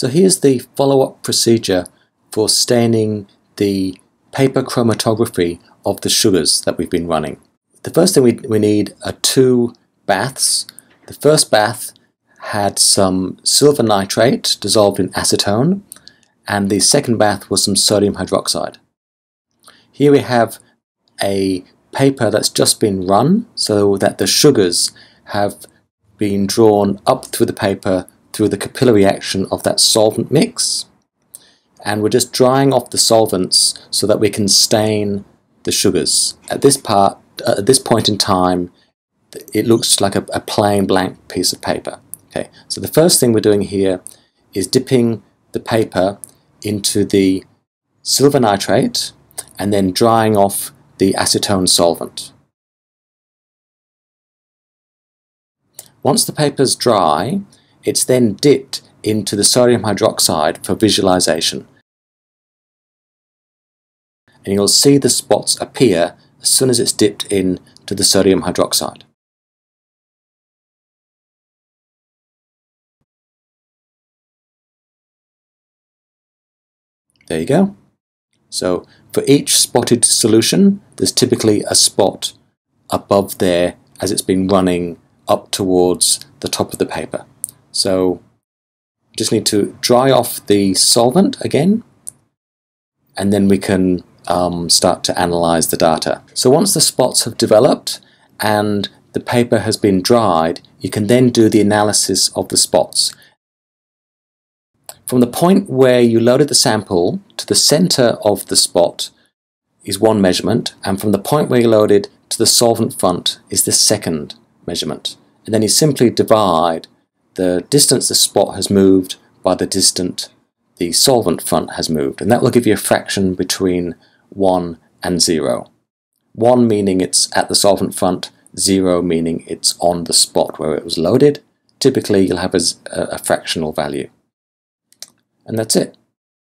So here's the follow-up procedure for staining the paper chromatography of the sugars that we've been running. The first thing we, we need are two baths. The first bath had some silver nitrate dissolved in acetone and the second bath was some sodium hydroxide. Here we have a paper that's just been run so that the sugars have been drawn up through the paper through the capillary action of that solvent mix and we're just drying off the solvents so that we can stain the sugars. At this part, uh, at this point in time, it looks like a, a, plain blank piece of paper. Okay, so the first thing we're doing here is dipping the paper into the silver nitrate and then drying off the acetone solvent. Once the paper's dry, it's then dipped into the sodium hydroxide for visualization. And you'll see the spots appear as soon as it's dipped in to the sodium hydroxide. There you go. So for each spotted solution, there's typically a spot above there as it's been running up towards the top of the paper. So just need to dry off the solvent again and then we can um, start to analyze the data. So once the spots have developed and the paper has been dried, you can then do the analysis of the spots. From the point where you loaded the sample to the center of the spot is one measurement, and from the point where you loaded to the solvent front is the second measurement. And then you simply divide the distance the spot has moved by the distance the solvent front has moved. And that will give you a fraction between 1 and 0. 1 meaning it's at the solvent front, 0 meaning it's on the spot where it was loaded. Typically you'll have a, a fractional value. And that's it.